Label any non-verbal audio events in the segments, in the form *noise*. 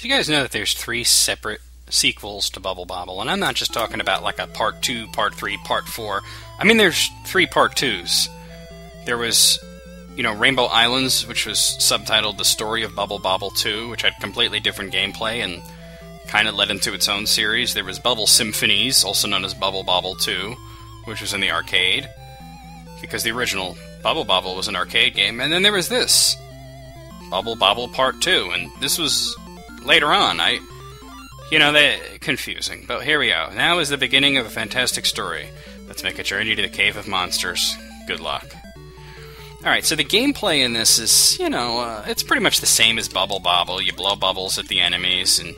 Do you guys know that there's three separate sequels to Bubble Bobble? And I'm not just talking about like a part two, part three, part four. I mean, there's three part twos. There was, you know, Rainbow Islands, which was subtitled The Story of Bubble Bobble 2, which had completely different gameplay and kind of led into its own series. There was Bubble Symphonies, also known as Bubble Bobble 2, which was in the arcade, because the original Bubble Bobble was an arcade game. And then there was this Bubble Bobble Part 2, and this was later on. I. You know, they confusing, but here we go. Now is the beginning of a fantastic story. Let's make a journey to the Cave of Monsters. Good luck. Alright, so the gameplay in this is, you know, uh, it's pretty much the same as Bubble Bobble. You blow bubbles at the enemies, and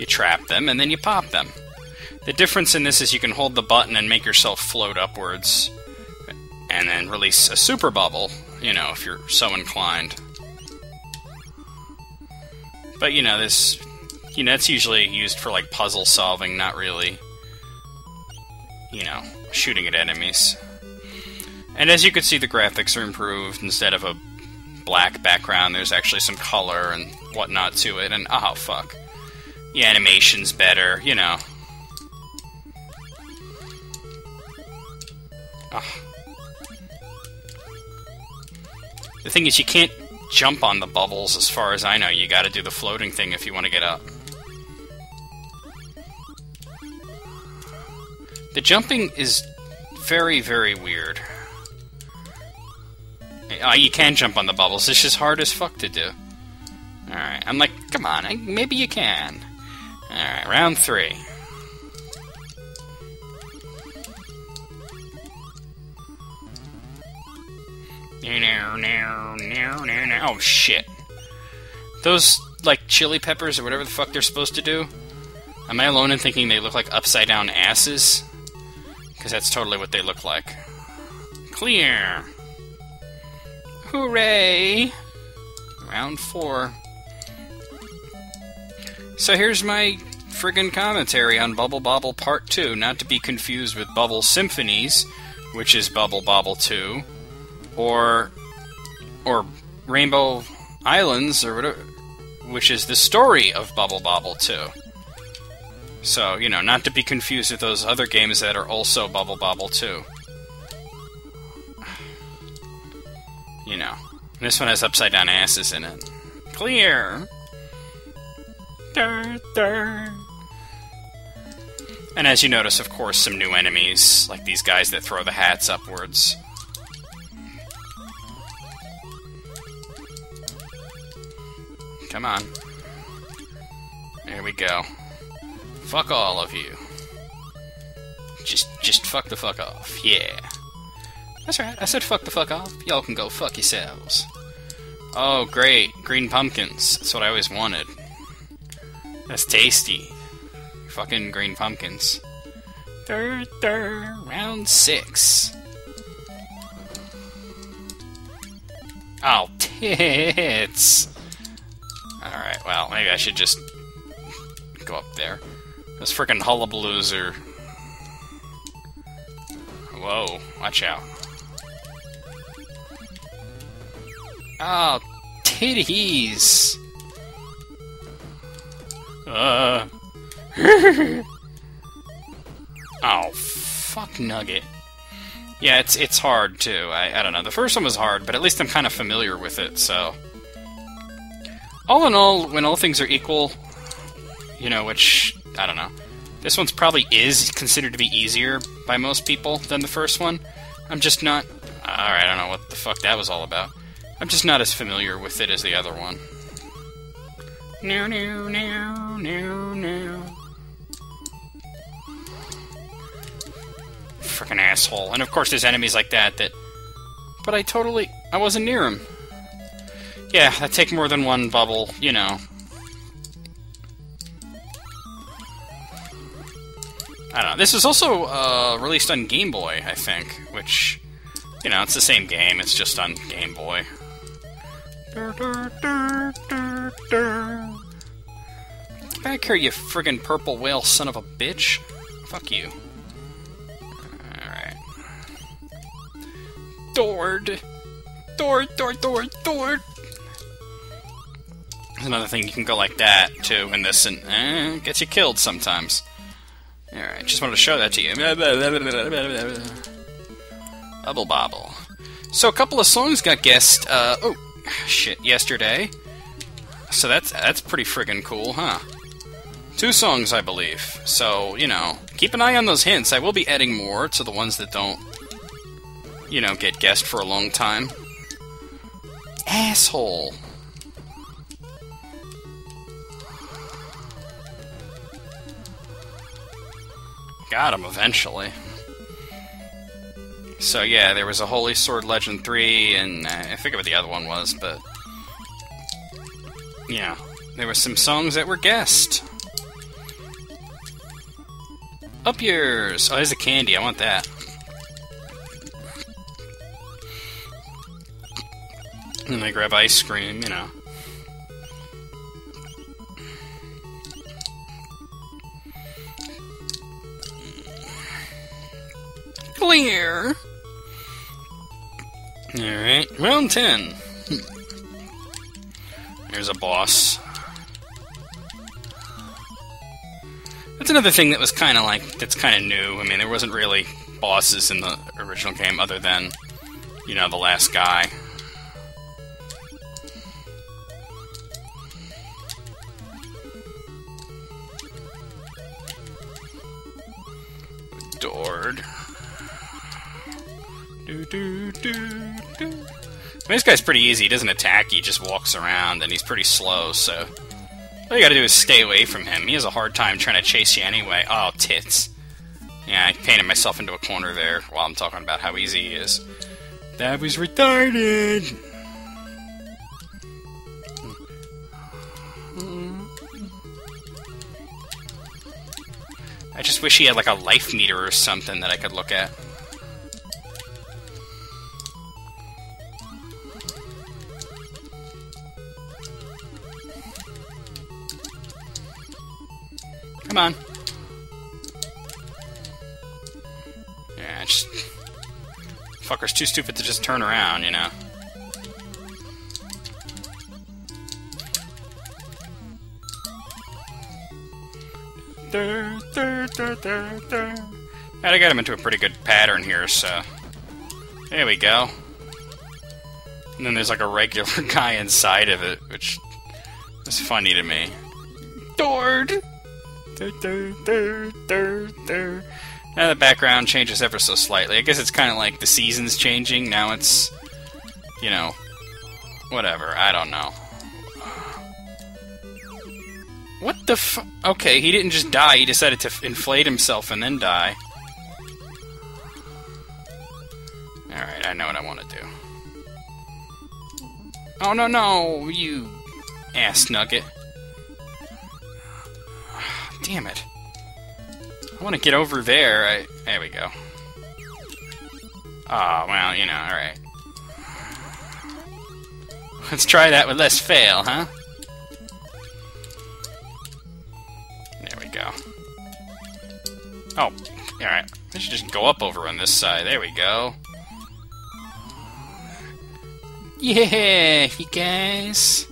you trap them, and then you pop them. The difference in this is you can hold the button and make yourself float upwards, and then release a super bubble, you know, if you're so inclined. But, you know, this, you know, it's usually used for, like, puzzle solving, not really, you know, shooting at enemies. And as you can see, the graphics are improved. Instead of a black background, there's actually some color and whatnot to it. And oh, fuck. The animation's better, you know. Oh. The thing is, you can't jump on the bubbles as far as I know. You gotta do the floating thing if you want to get up. The jumping is very, very weird. Uh, you can jump on the bubbles. It's just hard as fuck to do. Alright, I'm like, come on, maybe you can. Alright, round three. Oh shit. Those, like, chili peppers or whatever the fuck they're supposed to do? Am I alone in thinking they look like upside down asses? Because that's totally what they look like. Clear! Hooray! Round four. So here's my friggin' commentary on Bubble Bobble Part 2, not to be confused with Bubble Symphonies, which is Bubble Bobble 2, or or Rainbow Islands, or whatever, which is the story of Bubble Bobble 2. So, you know, not to be confused with those other games that are also Bubble Bobble 2. *sighs* You know. This one has upside down asses in it. Clear! Dur, dur. And as you notice, of course, some new enemies, like these guys that throw the hats upwards. Come on. There we go. Fuck all of you. Just, just fuck the fuck off. Yeah. That's right. I said fuck the fuck off. Y'all can go fuck yourselves. Oh, great. Green pumpkins. That's what I always wanted. That's tasty. Fucking green pumpkins. Dur, dur, round six. Oh, *laughs* tits! Alright, well, maybe I should just go up there. Those freaking hullabaloos are... Whoa, watch out. Oh, titties! Uh. *laughs* oh, fuck Nugget. Yeah, it's it's hard too. I, I don't know. The first one was hard, but at least I'm kind of familiar with it, so. All in all, when all things are equal, you know, which, I don't know. This one's probably is considered to be easier by most people than the first one. I'm just not. Alright, I don't know what the fuck that was all about. I'm just not as familiar with it as the other one. No, no, no, no, no. Freaking asshole. And of course, there's enemies like that that. But I totally. I wasn't near him. Yeah, that take more than one bubble, you know. I don't know. This was also uh, released on Game Boy, I think, which, you know, it's the same game, it's just on Game Boy. Back here, you friggin' purple whale son of a bitch. Fuck you. Alright. Dord! Dord, Dord, Dord, Dord! Another thing you can go like that too in this, and eh, gets you killed sometimes. All right, just wanted to show that to you. Bubble bobble. So a couple of songs got guessed. Uh, oh, shit! Yesterday. So that's that's pretty friggin' cool, huh? Two songs, I believe. So you know, keep an eye on those hints. I will be adding more to the ones that don't, you know, get guessed for a long time. Asshole. Got him eventually. So yeah, there was a Holy Sword Legend 3, and I forget what the other one was, but... Yeah, there were some songs that were guessed. Up yours! Oh, there's a candy, I want that. And I grab ice cream, you know. Clear! Alright, round 10. There's a boss. That's another thing that was kind of like, that's kind of new. I mean, there wasn't really bosses in the original game other than, you know, the last guy. Dord. Do, do, do. I mean, this guy's pretty easy. He doesn't attack, he just walks around, and he's pretty slow, so... All you gotta do is stay away from him. He has a hard time trying to chase you anyway. Oh, tits. Yeah, I painted myself into a corner there while I'm talking about how easy he is. That was retarded! I just wish he had like a life meter or something that I could look at. Come on. Yeah, just... Fucker's too stupid to just turn around, you know. I got him into a pretty good pattern here, so... There we go. And then there's like a regular *laughs* guy inside of it, which is funny to me. Dord! Now the background changes ever so slightly. I guess it's kind of like the seasons changing. Now it's, you know, whatever. I don't know. What the f- Okay, he didn't just die, he decided to inflate himself and then die. Alright, I know what I want to do. Oh, no, no, you ass nugget. Damn it. I want to get over there. I, there we go. Oh, well, you know, alright. Let's try that with less fail, huh? There we go. Oh, alright. I should just go up over on this side. There we go. Yeah, you guys.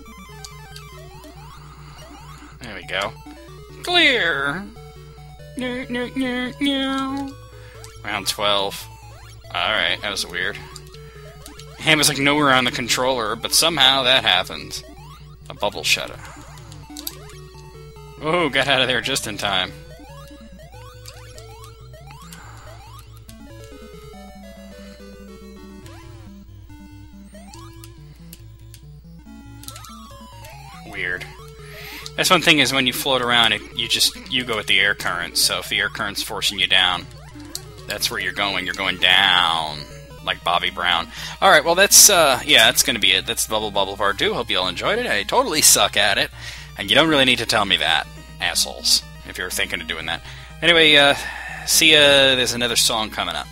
There we go. Clear! No, no, no, no. Round 12. Alright, that was weird. Hand was like nowhere on the controller, but somehow that happened. A bubble shutter. Oh, got out of there just in time. That's one thing is when you float around, it, you just you go with the air current. So if the air current's forcing you down, that's where you're going. You're going down like Bobby Brown. All right, well that's uh, yeah, that's gonna be it. That's Bubble Bobble Part Two. Hope you all enjoyed it. I totally suck at it, and you don't really need to tell me that, assholes. If you're thinking of doing that. Anyway, uh, see ya. There's another song coming up.